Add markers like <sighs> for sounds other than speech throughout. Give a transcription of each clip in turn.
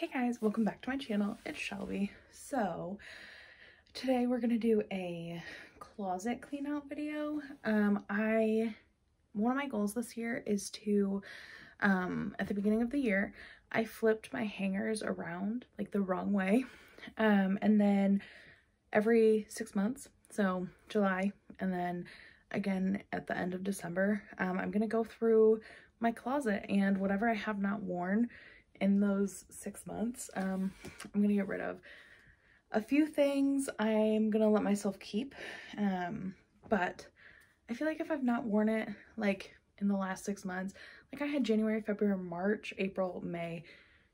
Hey guys, welcome back to my channel. It's Shelby. So today we're gonna do a closet clean out video. Um, I one of my goals this year is to um at the beginning of the year I flipped my hangers around like the wrong way. Um, and then every six months, so July and then again at the end of December, um, I'm gonna go through my closet and whatever I have not worn in those six months, um, I'm gonna get rid of. A few things I'm gonna let myself keep, um, but I feel like if I've not worn it like in the last six months, like I had January, February, March, April, May,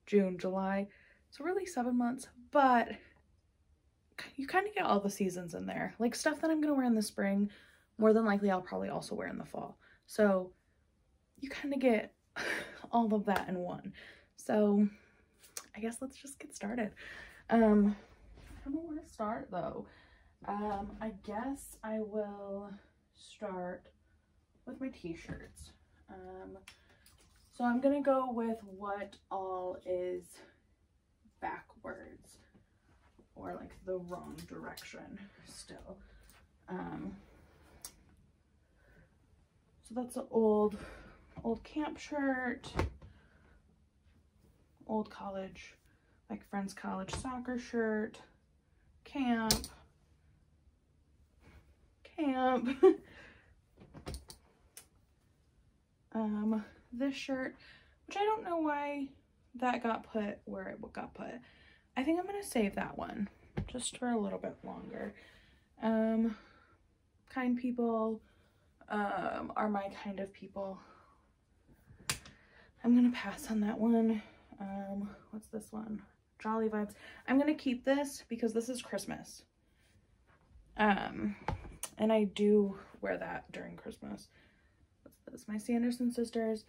June, July, so really seven months, but you kind of get all the seasons in there. Like stuff that I'm gonna wear in the spring, more than likely I'll probably also wear in the fall. So you kind of get <sighs> all of that in one. So I guess let's just get started. Um, I don't know where to start though. Um, I guess I will start with my t-shirts. Um, so I'm gonna go with what all is backwards or like the wrong direction still. Um, so that's an old, old camp shirt old college, like friend's college soccer shirt, camp, camp. <laughs> um, this shirt, which I don't know why that got put where it got put. I think I'm going to save that one just for a little bit longer. Um, kind people um, are my kind of people. I'm going to pass on that one um what's this one? Jolly vibes. I'm gonna keep this because this is christmas. Um and i do wear that during christmas. What's this? My sanderson sisters.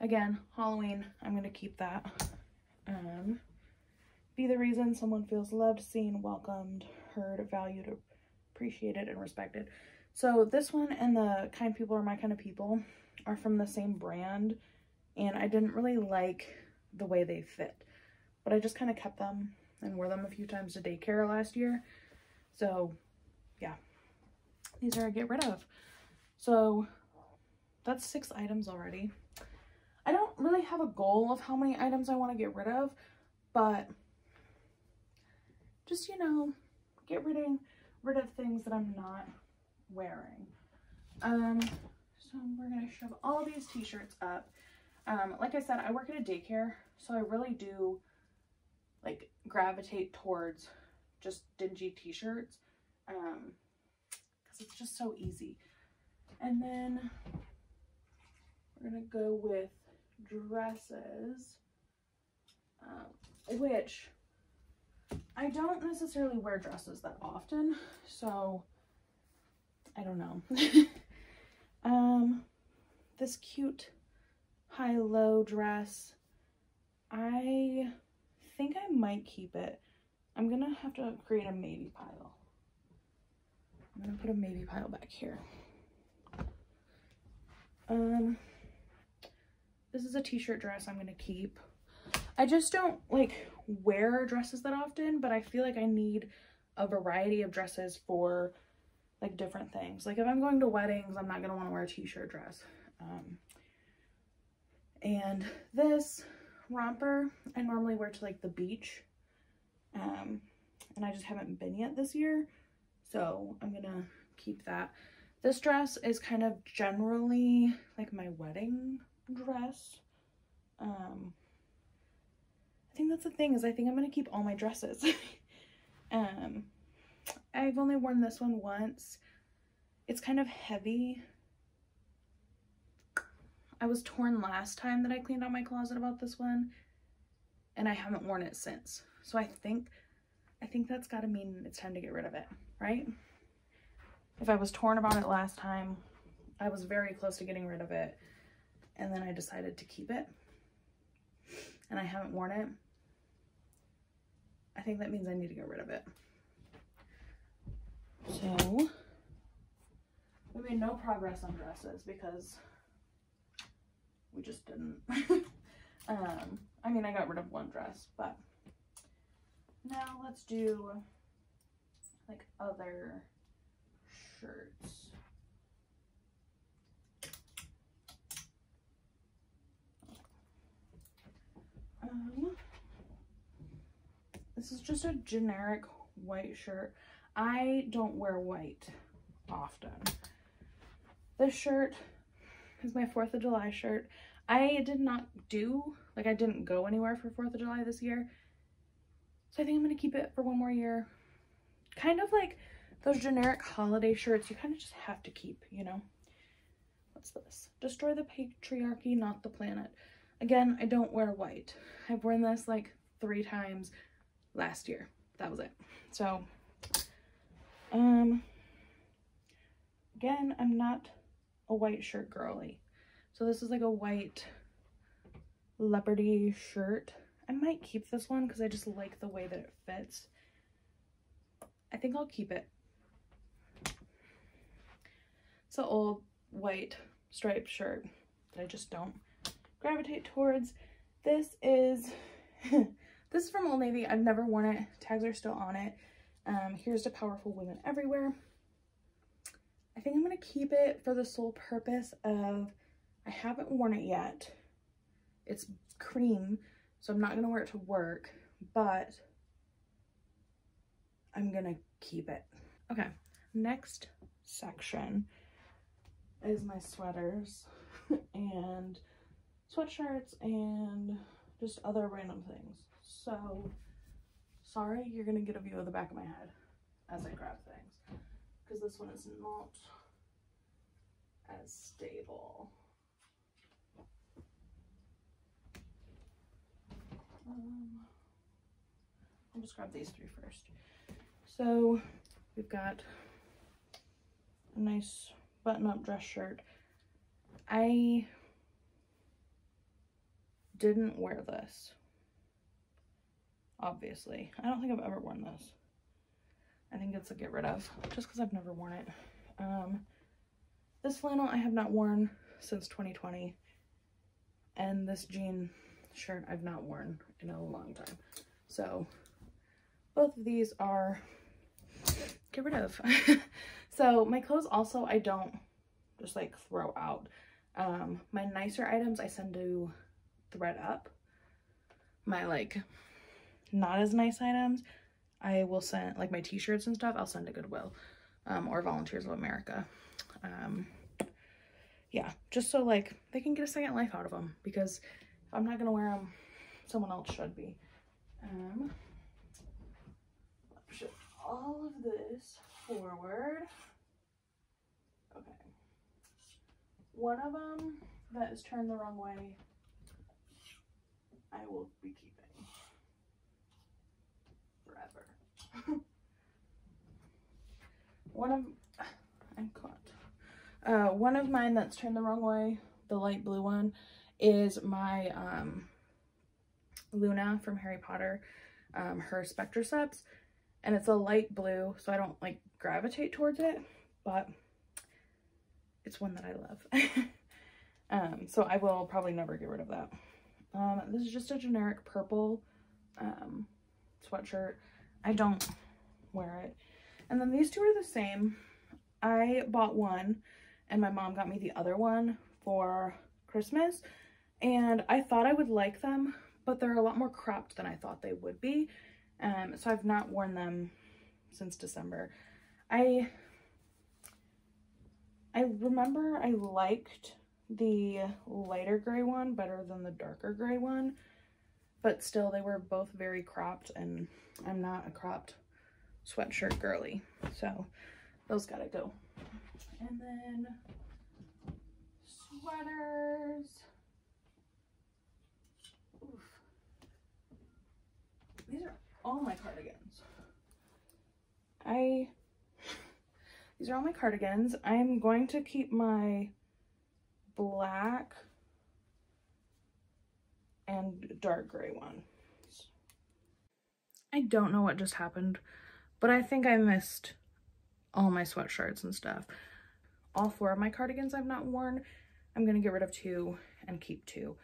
Again halloween. I'm gonna keep that. Um be the reason someone feels loved seen welcomed heard valued appreciated and respected. So this one and the kind people are my kind of people are from the same brand and i didn't really like the way they fit. But I just kind of kept them and wore them a few times to daycare last year. So yeah, these are a get rid of. So that's six items already. I don't really have a goal of how many items I want to get rid of, but just, you know, get rid of, rid of things that I'm not wearing. Um, so we're going to shove all these t-shirts up um, like I said, I work at a daycare, so I really do like gravitate towards just dingy t-shirts um, because it's just so easy. And then we're gonna go with dresses, um, which I don't necessarily wear dresses that often, so I don't know. <laughs> um, this cute high-low dress. I think I might keep it. I'm going to have to create a maybe pile. I'm going to put a maybe pile back here. Um, this is a t-shirt dress I'm going to keep. I just don't like wear dresses that often, but I feel like I need a variety of dresses for like different things. Like if I'm going to weddings, I'm not going to want to wear a t-shirt dress. Um, and this romper, I normally wear to like the beach. Um, and I just haven't been yet this year. So I'm gonna keep that. This dress is kind of generally like my wedding dress. Um, I think that's the thing is I think I'm gonna keep all my dresses. <laughs> um, I've only worn this one once. It's kind of heavy I was torn last time that I cleaned out my closet about this one and I haven't worn it since. So I think, I think that's gotta mean it's time to get rid of it, right? If I was torn about it last time, I was very close to getting rid of it and then I decided to keep it and I haven't worn it. I think that means I need to get rid of it. So, we made no progress on dresses because we just didn't. <laughs> um, I mean, I got rid of one dress, but Now let's do like other shirts. Um, this is just a generic white shirt. I don't wear white often. This shirt is my 4th of July shirt. I did not do, like I didn't go anywhere for 4th of July this year. So I think I'm going to keep it for one more year. Kind of like those generic holiday shirts you kind of just have to keep, you know? What's this? Destroy the patriarchy, not the planet. Again, I don't wear white. I've worn this like three times last year. That was it. So, um, again, I'm not a white shirt girly. So this is like a white leopardy shirt. I might keep this one because I just like the way that it fits. I think I'll keep it. It's an old white striped shirt that I just don't gravitate towards. This is, <laughs> this is from Old Navy. I've never worn it. Tags are still on it. Um, here's to powerful women everywhere. I think I'm going to keep it for the sole purpose of I haven't worn it yet. It's cream, so I'm not going to wear it to work, but I'm going to keep it. Okay, next section is my sweaters <laughs> and sweatshirts and just other random things. So, sorry, you're going to get a view of the back of my head as I grab things because this one is not as stable. Um, I'll just grab these three first. So we've got a nice button-up dress shirt. I didn't wear this, obviously. I don't think I've ever worn this. I think it's a get rid of, just because I've never worn it. Um, this flannel I have not worn since 2020, and this jean shirt I've not worn in a long time. So both of these are get rid of. <laughs> so my clothes also I don't just like throw out. Um, my nicer items I send to Thred-up. My like not as nice items I will send like my t-shirts and stuff I'll send to Goodwill um, or Volunteers of America. Um, yeah, just so like they can get a second life out of them because if I'm not gonna wear them, someone else should be. Um, shift all of this forward. Okay. One of them that is turned the wrong way, I will be keeping forever. one of, I'm caught. Uh, one of mine that's turned the wrong way, the light blue one, is my um, Luna from Harry Potter, um, her Spectrespecs. And it's a light blue, so I don't like gravitate towards it, but it's one that I love. <laughs> um, so I will probably never get rid of that. Um, this is just a generic purple um, sweatshirt. I don't wear it. And then these two are the same. I bought one and my mom got me the other one for Christmas and I thought I would like them, but they're a lot more cropped than I thought they would be. Um, so I've not worn them since December. I I remember I liked the lighter gray one better than the darker gray one, but still they were both very cropped and I'm not a cropped sweatshirt girly. So those gotta go. And then sweaters. Oof. These are all my cardigans. I, these are all my cardigans. I'm going to keep my black and dark gray ones. I don't know what just happened, but I think I missed all my sweatshirts and stuff. All four of my cardigans I've not worn. I'm going to get rid of two and keep two.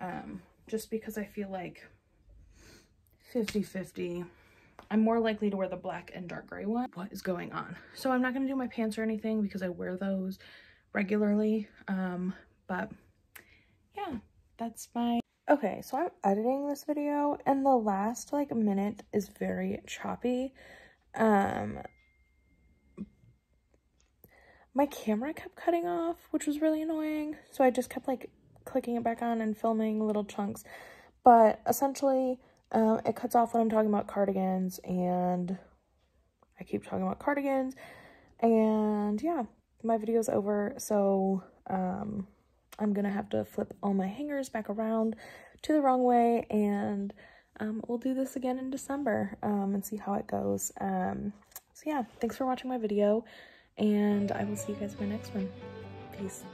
Um, just because I feel like 50-50 I'm more likely to wear the black and dark gray one. What is going on? So I'm not going to do my pants or anything because I wear those regularly. Um, but yeah, that's my... Okay, so I'm editing this video and the last like minute is very choppy. Um, my camera kept cutting off, which was really annoying. So I just kept like clicking it back on and filming little chunks. But essentially, um, it cuts off when I'm talking about cardigans and I keep talking about cardigans. And yeah, my video's over. So um, I'm to have to flip all my hangers back around to the wrong way. And um, we'll do this again in December um, and see how it goes. Um, so yeah, thanks for watching my video. And I will see you guys in my next one. Peace.